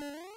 you